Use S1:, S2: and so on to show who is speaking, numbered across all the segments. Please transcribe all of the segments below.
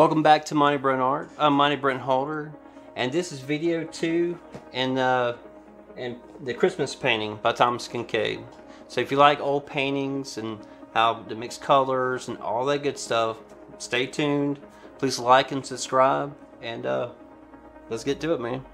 S1: Welcome back to MonnieBrent Art. I'm Monnie Brent Holder, and this is video two in uh, in the Christmas painting by Thomas Kinkade. So if you like old paintings and how to mix colors and all that good stuff, stay tuned. Please like and subscribe, and uh, let's get to it, man.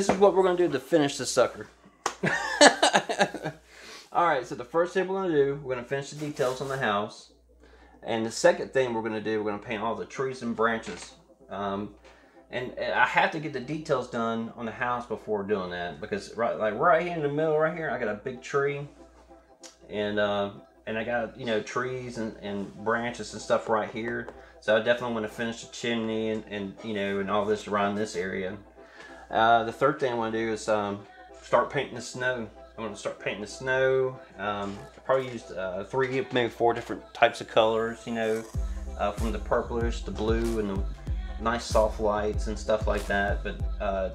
S1: This is what we're going to do to finish the sucker. Alright, so the first thing we're going to do, we're going to finish the details on the house. And the second thing we're going to do, we're going to paint all the trees and branches. Um, and I have to get the details done on the house before doing that. Because right like right here in the middle right here, I got a big tree. And uh, and I got, you know, trees and, and branches and stuff right here. So I definitely want to finish the chimney and, and you know, and all this around this area. Uh, the third thing I want to do is um, start painting the snow. I'm going to start painting the snow. Um, I probably used uh, three, maybe four different types of colors, you know, uh, from the purplish, the blue, and the nice soft lights and stuff like that. But uh,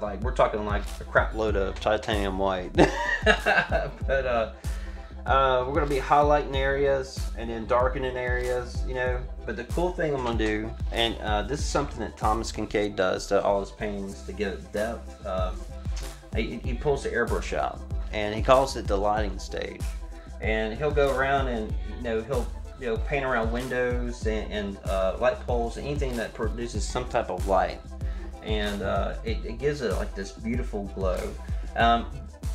S1: like we're talking like a crap load of titanium white. but uh, uh, we're gonna be highlighting areas and then darkening areas, you know. But the cool thing I'm gonna do, and uh, this is something that Thomas Kinkade does to all his paintings to get depth. Um, he, he pulls the airbrush out, and he calls it the lighting stage. And he'll go around and you know he'll you know paint around windows and, and uh, light poles, anything that produces some type of light, and uh, it, it gives it like this beautiful glow. Um,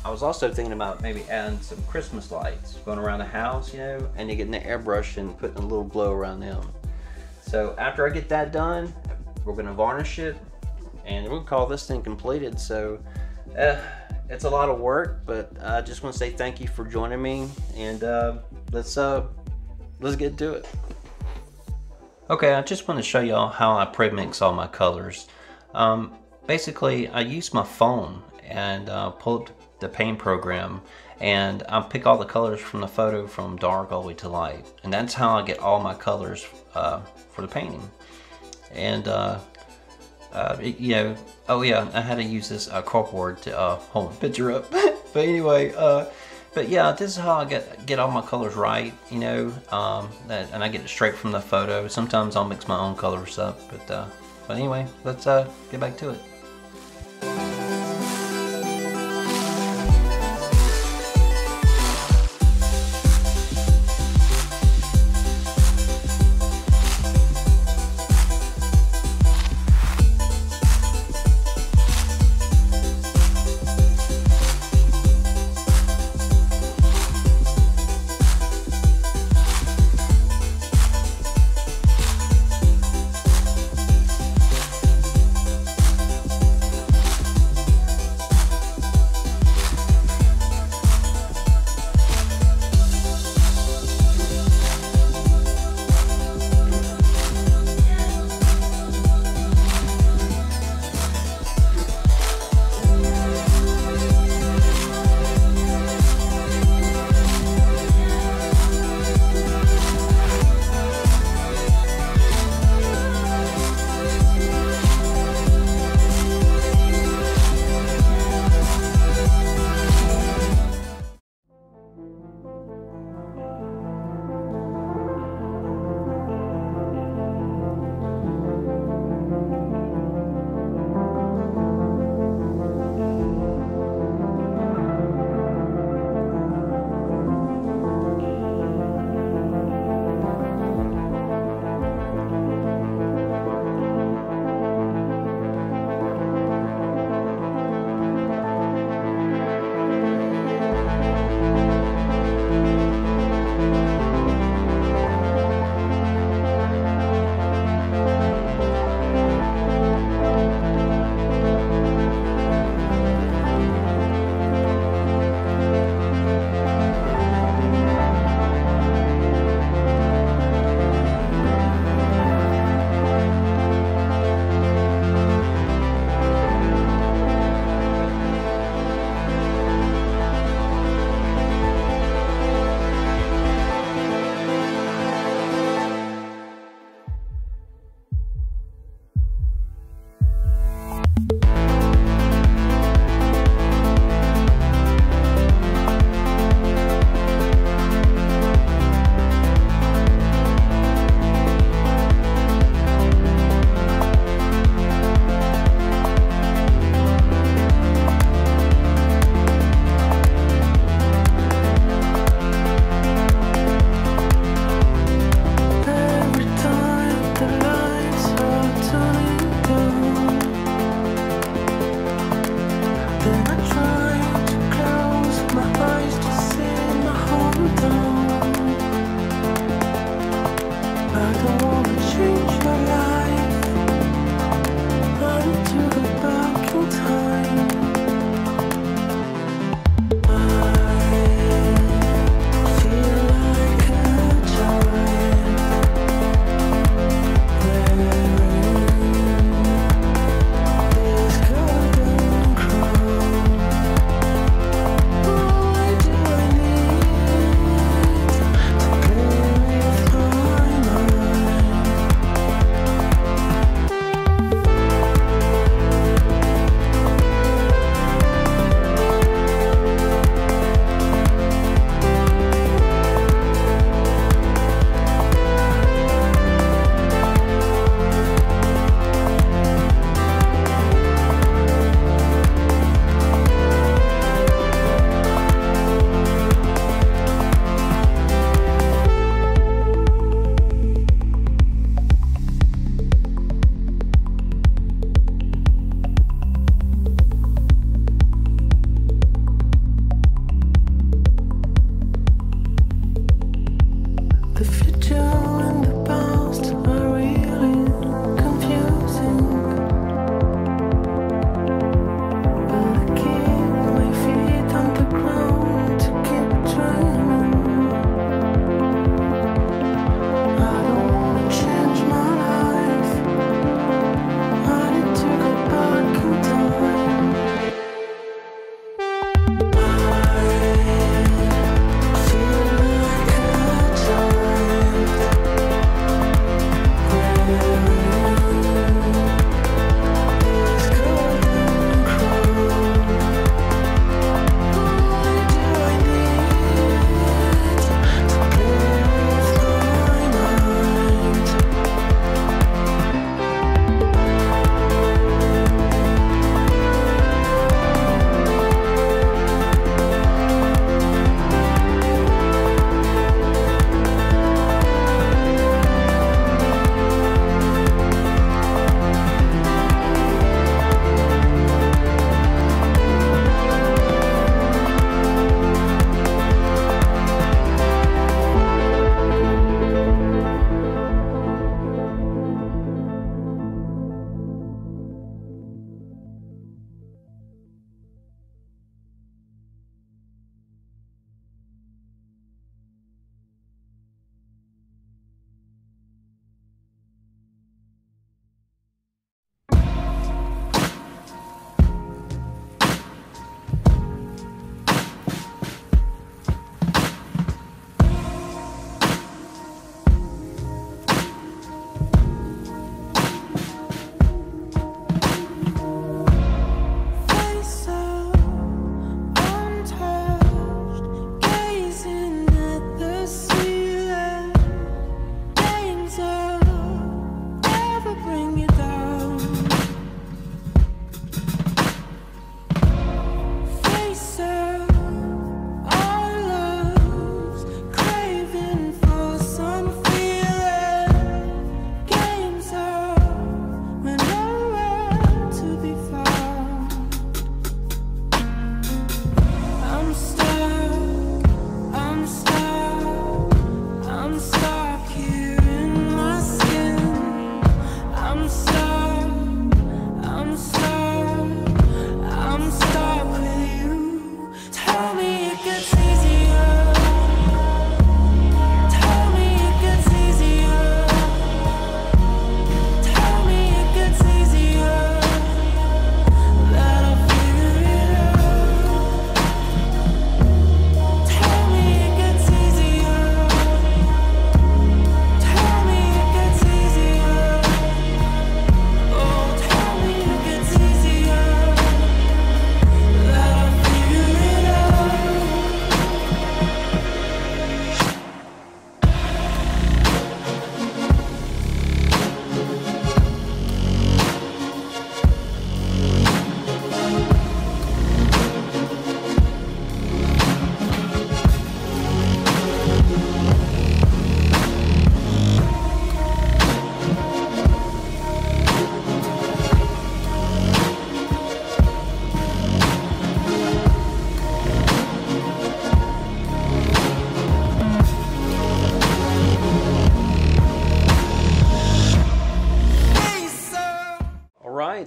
S1: I was also thinking about maybe adding some Christmas lights going around the house, you know, and then getting the airbrush and putting a little glow around them. So after I get that done, we're gonna varnish it and we'll call this thing completed. So uh, it's a lot of work, but I just want to say thank you for joining me and uh, let's uh, let's get to it. Okay, I just want to show y'all how I pre-mix all my colors. Um, basically, I use my phone and uh, pull up the paint program and I pick all the colors from the photo from dark all the way to light. And that's how I get all my colors uh, for the painting. And uh, uh, you know oh yeah I had to use this uh, corkboard to uh, hold the picture up. But anyway uh, but yeah this is how I get get all my colors right you know um, and I get it straight from the photo. Sometimes I'll mix my own colors up but uh, but anyway let's get back to it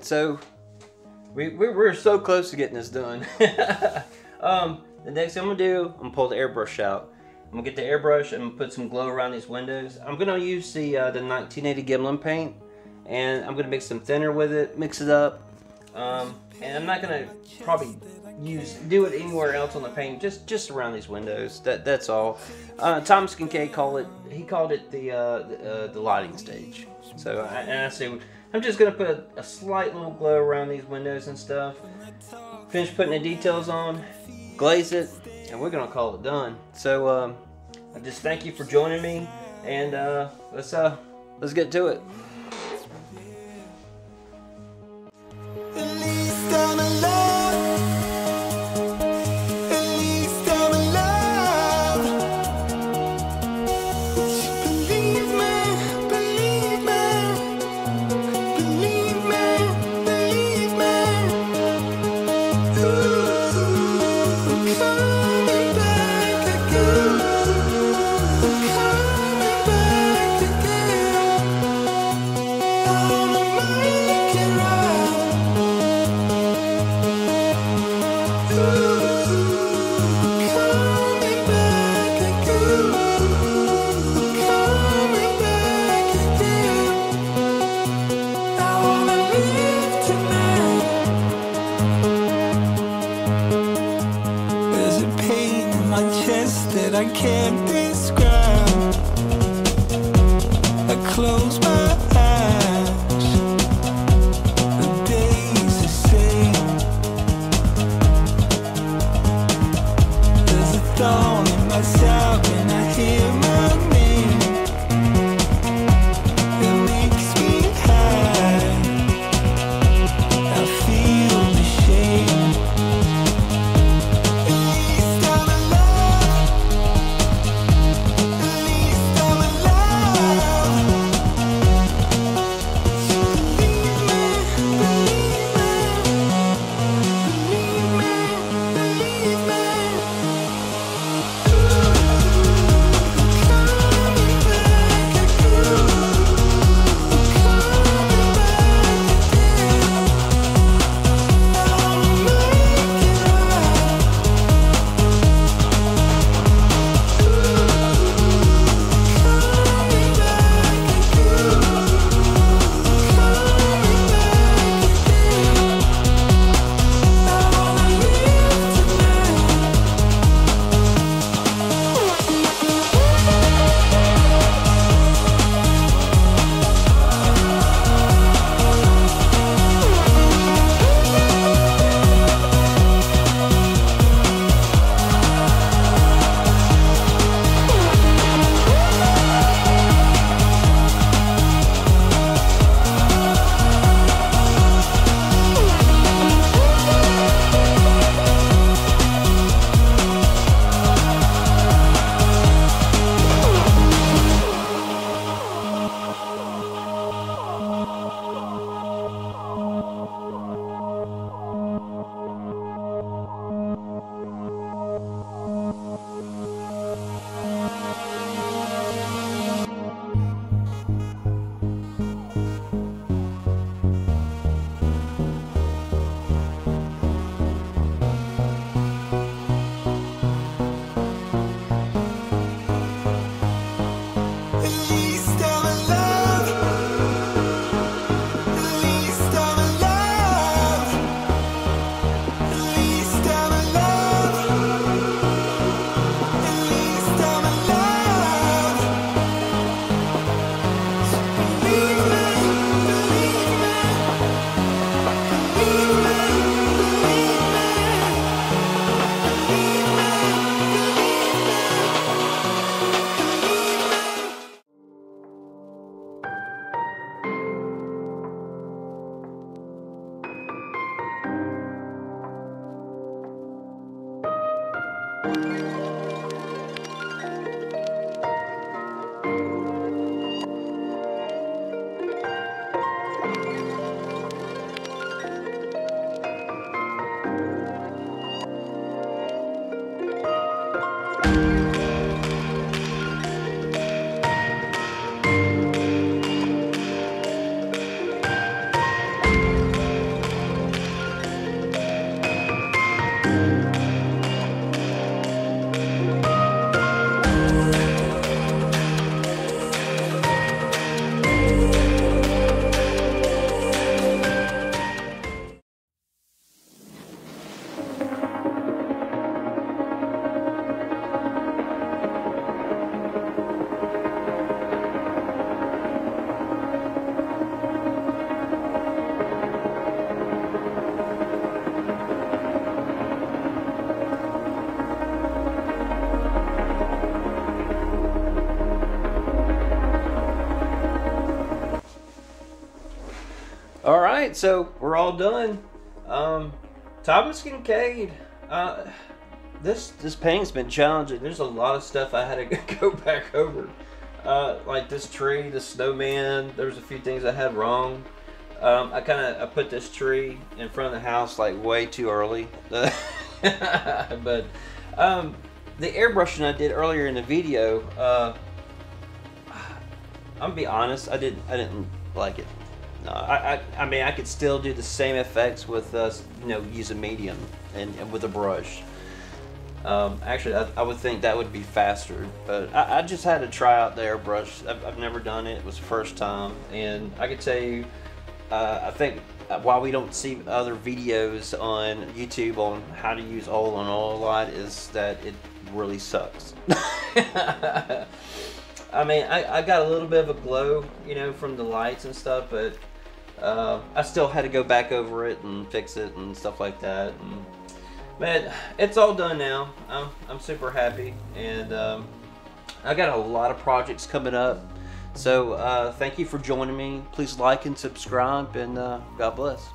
S1: so we, we we're so close to getting this done. um, the next thing I'm gonna do, I'm gonna pull the airbrush out. I'm gonna get the airbrush and put some glow around these windows. I'm gonna use the uh, the 1980 Gimlin paint, and I'm gonna mix some thinner with it, mix it up. Um, and I'm not gonna probably use do it anywhere else on the paint, just just around these windows. That that's all. Uh, Thomas Kinkade called it. He called it the uh, the, uh, the lighting stage. So I, and I say I'm just gonna put a, slight little glow around these windows and stuff. Finish putting the details on, glaze it, and we're gonna call it done. So um, I just thank you for joining me, and uh, let's uh let's get to it.
S2: Can't describe.
S1: Right, so we're all done. Um, Thomas Kinkade. Uh, this this painting's been challenging. There's a lot of stuff I had to go back over. Uh, like this tree, the snowman. There was a few things I had wrong. Um, I kind of I put this tree in front of the house like way too early. but um, the airbrushing I did earlier in the video, uh, I'm gonna be honest, I didn't I didn't like it. No, I, I, I mean I could still do the same effects with uh, you know using medium and, and with a brush. Um, actually, I, I would think that would be faster, but I, I just had to try out the airbrush. I've, I've never done it; it was the first time, and I could tell you, uh, I think uh, while we don't see other videos on YouTube on how to use oil on oil a lot, is that it really sucks. I mean, I, I got a little bit of a glow, you know, from the lights and stuff, but uh, I still had to go back over it and fix it and stuff like that. And, man, it's all done now. I'm, I'm super happy, and um, I got a lot of projects coming up. So uh, thank you for joining me. Please like and subscribe, and uh, God bless.